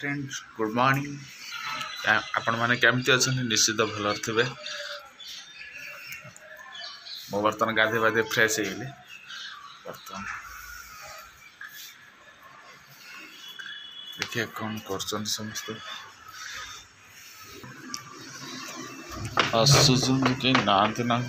friends good morning आपण मैंने केमती अच्छा निश्चित भल थे मो गाधे बाधे फ्रेश है बर्तन देखिए कौन कर समस्त आसुच ना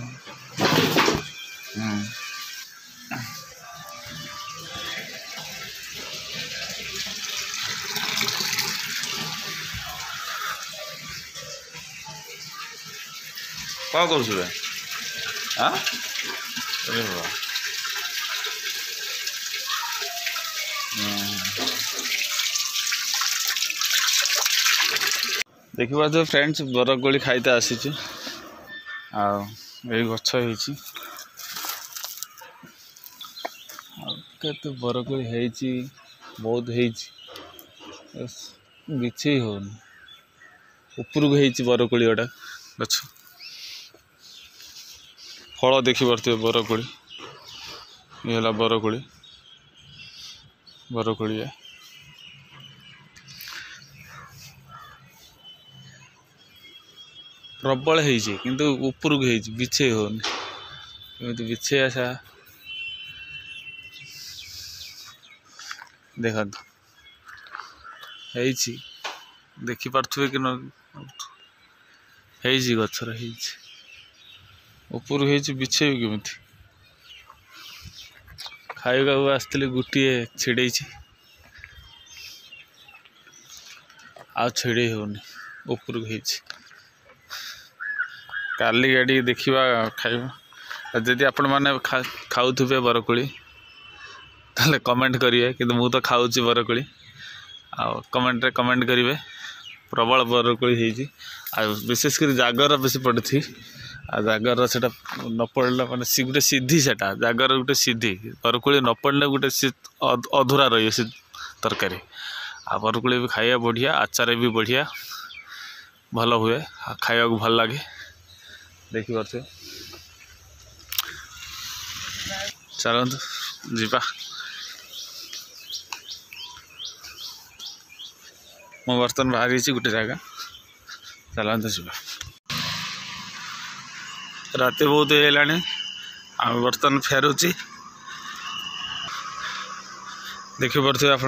କ'ଣ କରୁଛୁ ବେ ବାବା ଦେଖିପାରୁଛ ଫ୍ରେଣ୍ଡସ୍ ବରକୋଳି ଖାଇତେ ଆସିଛୁ ଆଉ ଏଇ ଗଛ ହେଇଛି ଆଉ କେତେ ବରକୋଳି ହେଇଛି ବହୁତ ହେଇଛି ବିଛେଇ ହେଉନି ଉପରକୁ ହେଇଛି ବରକୋଳି ଗୋଟା ଗଛ ଫଳ ଦେଖିପାରୁଥିବେ ବରକୋଳି ଇଏ ହେଲା ବରକୋଳି ବରକୋଳିଆ ପ୍ରବଳ ହେଇଛି କିନ୍ତୁ ଉପରକୁ ହେଇଛି ବିଛେଇ ହେଉନି ଏମିତି ବିଛେଇ ଆଶା ଦେଖନ୍ତୁ ହେଇଛି ଦେଖିପାରୁଥିବେ କି ନ ହେଇଛି ଗଛର ହେଇଛି उपर बिछे कमी खावा आसती गोटे छिड़े आड़े होपुर काली गाड़ी देखा खाइबा जी आप खाऊबे बरकोली तेल कमेंट करेंगे कि मु तो खाऊँ बरकोली कमेंट रे कमेंट करेंगे प्रबल बरकोली विशेषकर जगर बेस पड़ी जगार से नपड़ा मानते गोटे सीधी से जगर गोटे सीधि बरकोली नपड़े गोटे अधूरा रही तरकारी आरकोली खाया बढ़िया आचार भी बढ़िया भल हुए खाया भल लगे देख पारे चल मु बर्तन बाहरी गोटे जगह चलते जी रात बहुत होगा बर्तमान फेर देख पारे आप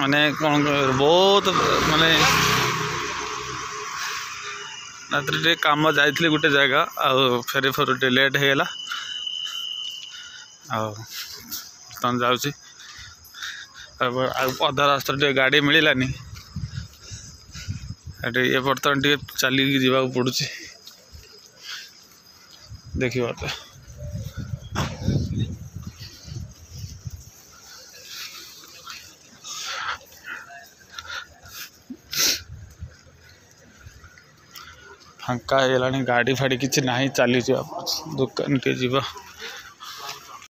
मैंने कौन बहुत मान रात कम जा गोटे जगह आ फेरी फेर लेट होगा आर्तन जाऊँ अधा रास्त गाड़ी मिललानी हाँ ये बर्तन टे चल पड़ी देखिए बात है गाड़ी फाड़ी किसी ना चलो दुकान के जीवा